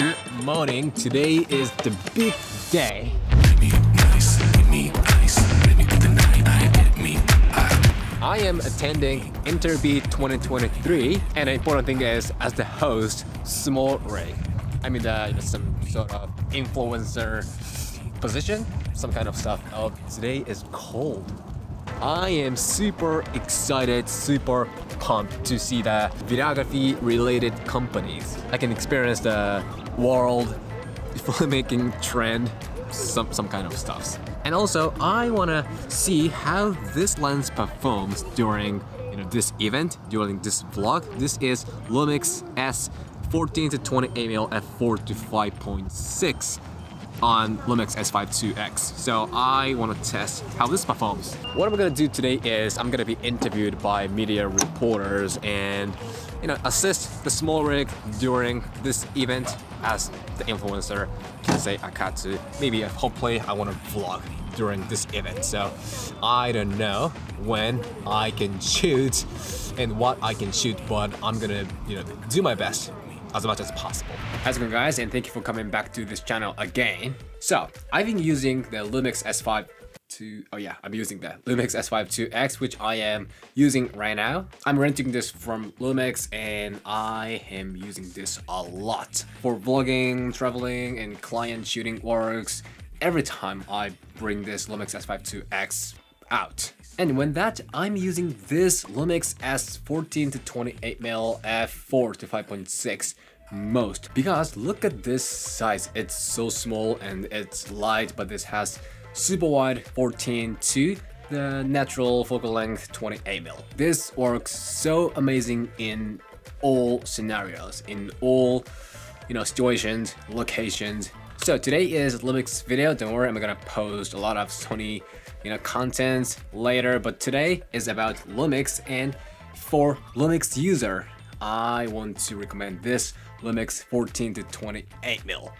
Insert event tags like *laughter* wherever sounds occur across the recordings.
Good morning. Today is the big day. I am attending Interbee 2023, and the important thing is, as the host, SmallRig. I mean, uh, some sort of influencer position, some kind of stuff. Oh, today is cold. I am super excited, super pumped to see the videography related companies. I can experience the world *laughs* filmmaking trend, some, some kind of stuff. And also, I wanna see how this lens performs during you know this event, during this vlog. This is Lumix S 14 to 28mm f4 to 5.6 on Lumix S5 2X. So I want to test how this performs. What I'm gonna do today is I'm gonna be interviewed by media reporters and you know assist the SmallRig during this event as the influencer Kensei Akatsu. Maybe hopefully I want to vlog during this event. So I don't know when I can shoot and what I can shoot, but I'm gonna you know do my best as much as possible. How's it going guys and thank you for coming back to this channel again. So I've been using the Lumix S5 to, oh yeah, I'm using the Lumix S5 2X, which I am using right now. I'm renting this from Lumix and I am using this a lot for vlogging, traveling, and client shooting works. Every time I bring this Lumix S5 2X out. And when that, I'm using this Lumix S14 to 28mm f4 to 5.6 most. Because look at this size. It's so small and it's light but this has super wide 14 to the natural focal length 28mm this works so amazing in all scenarios in all you know situations locations. So today is Lumix video. Don't worry I'm gonna post a lot of Sony you know content later but today is about Lumix and for Lumix user I want to recommend this Lumix 14 to 28 mil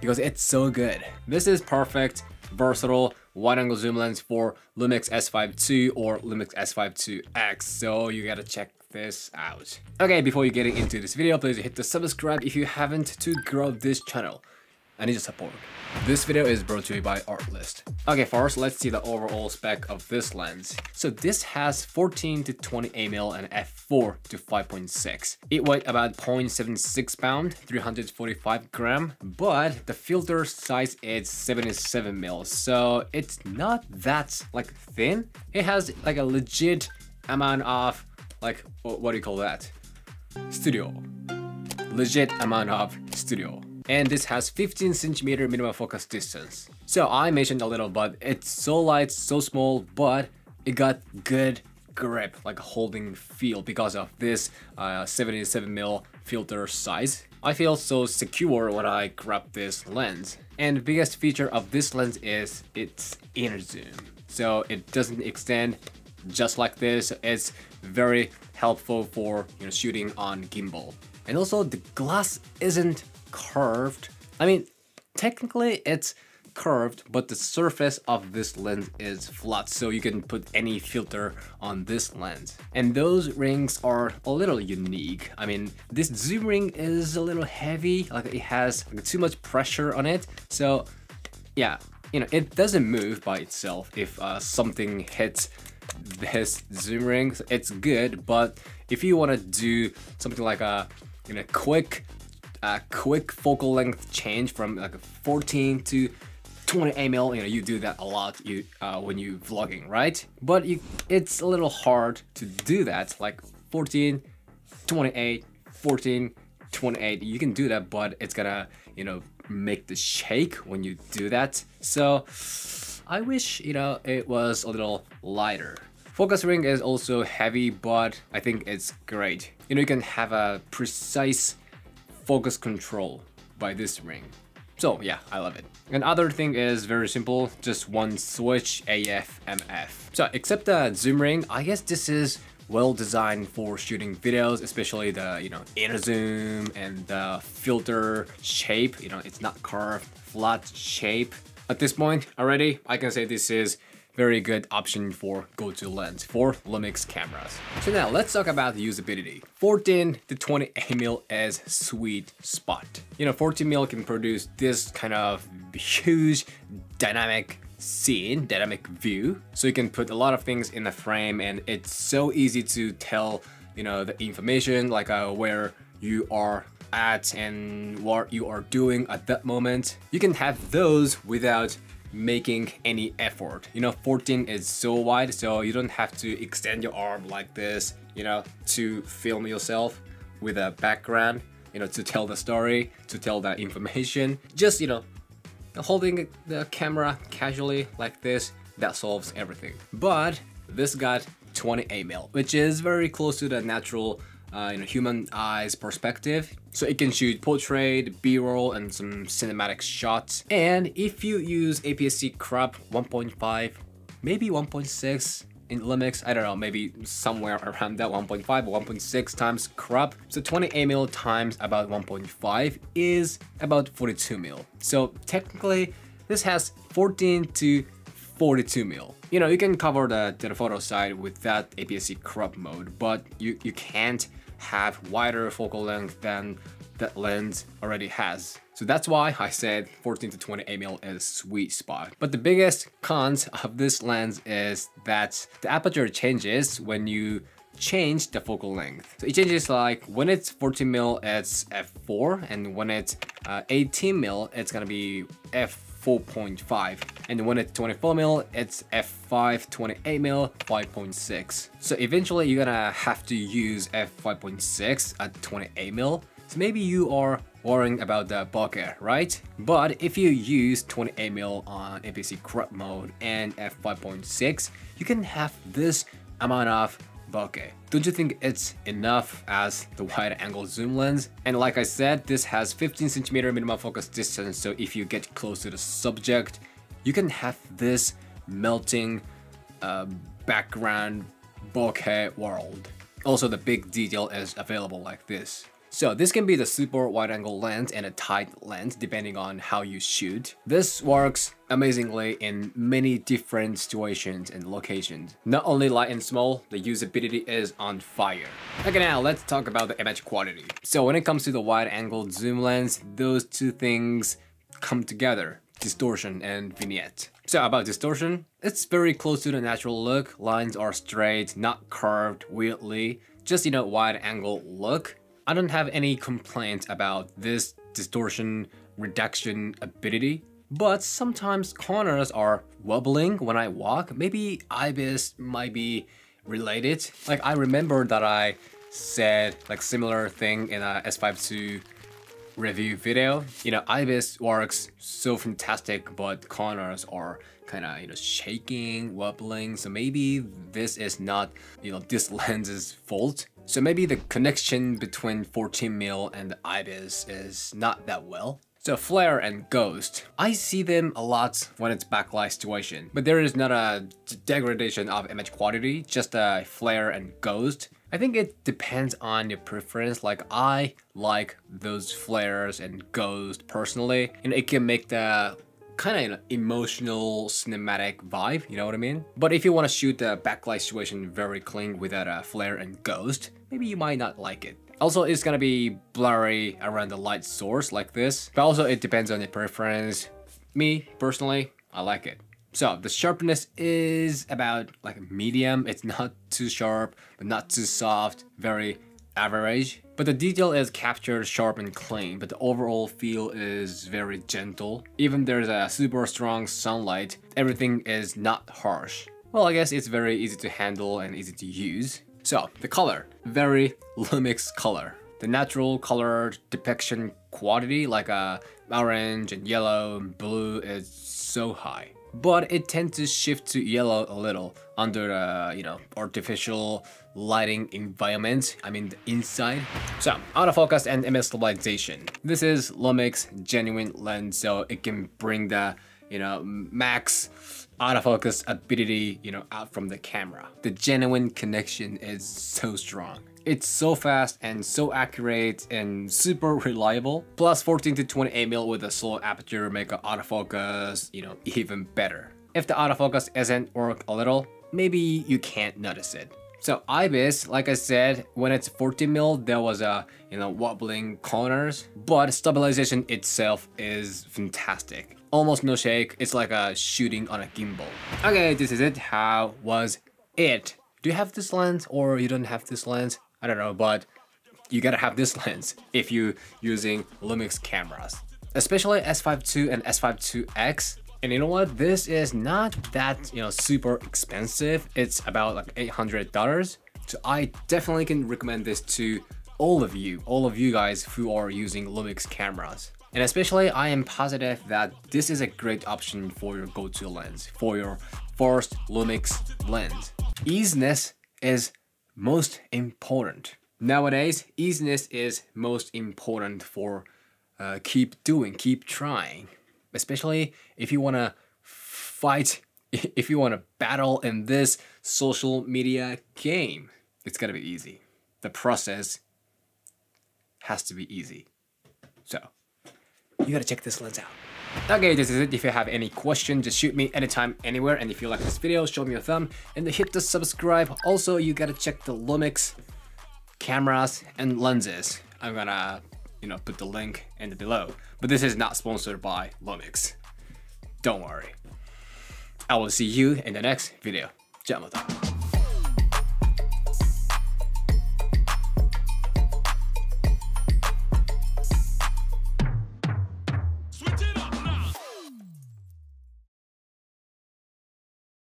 because it's so good. This is perfect, versatile wide angle zoom lens for Lumix S5 II or Lumix S5 2X, so you gotta check this out. Okay, before you getting into this video, please hit the subscribe if you haven't to grow this channel. I need your support. This video is brought to you by Artlist. Okay, first let's see the overall spec of this lens. So this has 14 to 20 ml and f4 to 5.6. It weighs about 0.76 pound, 345 gram, but the filter size is 77 mil, so it's not that like thin. It has like a legit amount of like what do you call that? Studio. Legit amount of studio and this has 15 centimeter minimum focus distance. So I mentioned a little, but it's so light, so small, but it got good grip, like holding feel because of this uh, 77mm filter size. I feel so secure when I grab this lens. And biggest feature of this lens is its inner zoom. So it doesn't extend just like this. It's very helpful for you know, shooting on gimbal. And also the glass isn't curved. I mean, technically it's curved, but the surface of this lens is flat, so you can put any filter on this lens. And those rings are a little unique. I mean, this zoom ring is a little heavy, like it has too much pressure on it. So yeah, you know, it doesn't move by itself if uh, something hits this zoom ring. It's good, but if you want to do something like a you know quick a quick focal length change from like 14 to 20 ml you know you do that a lot you uh, when you vlogging right? But you, it's a little hard to do that like 14 28 14 28 you can do that but it's gonna you know make the shake when you do that. So I wish you know it was a little lighter. Focus ring is also heavy but I think it's great. You know you can have a precise focus control by this ring. So yeah, I love it. And other thing is very simple, just one switch AF MF. So except the zoom ring, I guess this is well designed for shooting videos, especially the, you know, inner zoom and the filter shape, you know, it's not curved, flat shape. At this point already, I can say this is very good option for go-to lens for Lumix cameras. So now let's talk about the usability. 14 to 20 mm is sweet spot. You know, 14 mm can produce this kind of huge dynamic scene, dynamic view. So you can put a lot of things in the frame and it's so easy to tell, you know, the information like uh, where you are at and what you are doing at that moment. You can have those without making any effort. You know, 14 is so wide, so you don't have to extend your arm like this, you know, to film yourself with a background, you know, to tell the story, to tell the information. Just, you know, holding the camera casually like this, that solves everything. But this got 28 mil, which is very close to the natural uh, you know, human eyes perspective. So it can shoot portrait, b-roll, and some cinematic shots. And if you use APS-C crop 1.5, maybe 1.6 in Lumix, I don't know, maybe somewhere around that 1.5 or 1.6 times crop. So 28 mil times about 1.5 is about 42 mil. So technically, this has 14 to 42 mil. You know, you can cover the telephoto side with that APS-C crop mode, but you, you can't have wider focal length than that lens already has. So that's why I said 14 to 20 mm is sweet spot. But the biggest cons of this lens is that the aperture changes when you change the focal length. So it changes like when it's 14 mil, it's f4, and when it's uh, 18 mil, it's gonna be f 4.5 and when it's 24 mil it's f5 28 mil 5.6 so eventually you're gonna have to use f5.6 at 28 mil. So maybe you are worrying about the bokeh, right? But if you use 28 mil on APS-C crop mode and f5.6, you can have this amount of bokeh. Don't you think it's enough as the wide angle zoom lens? And like I said, this has 15 centimeter minimum focus distance, so if you get close to the subject, you can have this melting uh, background bokeh world. Also, the big detail is available like this. So this can be the super wide angle lens and a tight lens depending on how you shoot. This works amazingly in many different situations and locations. Not only light and small, the usability is on fire. Okay now let's talk about the image quality. So when it comes to the wide angle zoom lens, those two things come together distortion and vignette. So about distortion, it's very close to the natural look. Lines are straight, not curved weirdly, just you know wide angle look. I don't have any complaints about this distortion reduction ability, but sometimes corners are wobbling when I walk. Maybe IBIS might be related. Like I remember that I said like similar thing in a S5 II review video. You know, IBIS works so fantastic, but corners are kind of, you know, shaking, wobbling. So maybe this is not, you know, this *laughs* lens's fault. So maybe the connection between 14 mil and IBIS is not that well. So flare and ghost, I see them a lot when it's backlight situation, but there is not a degradation of image quality, just a flare and ghost. I think it depends on your preference, like I like those flares and ghost personally, and it can make the kind of emotional cinematic vibe, you know what I mean? But if you want to shoot the backlight situation very clean without a uh, flare and ghost, maybe you might not like it. Also, it's gonna be blurry around the light source like this, but also it depends on your preference. Me, personally, I like it. So the sharpness is about like medium. It's not too sharp, but not too soft, very average. But the detail is captured sharp and clean, but the overall feel is very gentle. Even there's a super strong sunlight, everything is not harsh. Well, I guess it's very easy to handle and easy to use. So, the color. Very Lumix color. The natural color depiction quality, like uh, orange and yellow and blue, is so high. But it tends to shift to yellow a little under uh, you know, artificial lighting environment, I mean the inside. So, autofocus and image stabilization. This is Lumix genuine lens, so it can bring the, you know, max autofocus ability, you know, out from the camera. The genuine connection is so strong. It's so fast and so accurate and super reliable. Plus 14 to 28 mil with a slow aperture make autofocus, you know, even better. if the autofocus isn't work a little, maybe you can't notice it. So IBIS, like I said, when it's 40 mil, there was a you know wobbling corners, but stabilization itself is fantastic. Almost no shake. It's like a shooting on a gimbal. Okay, this is it. How was it? Do you have this lens or you don't have this lens? I don't know, but you gotta have this *laughs* lens if you're using Lumix cameras, especially S5 II and S5 IIX. And you know what? This is not that, you know, super expensive. It's about like $800. So I definitely can recommend this to all of you, all of you guys who are using Lumix cameras. And especially I am positive that this is a great option for your go-to lens, for your first Lumix lens. Easiness is most important. Nowadays, easiness is most important for uh, keep doing, keep trying especially if you want to fight, *laughs* if you want to battle in this social media game. It's gotta be easy. The process has to be easy. So, you gotta check this lens out. Okay, this is it. If you have any question, just shoot me anytime, anywhere. And if you like this video, show me a thumb and hit the subscribe. Also, you gotta check the Lumix cameras and lenses. I'm gonna you know, put the link in the below. But this is not sponsored by Lumix. Don't worry. I will see you in the next video. じゃあまた。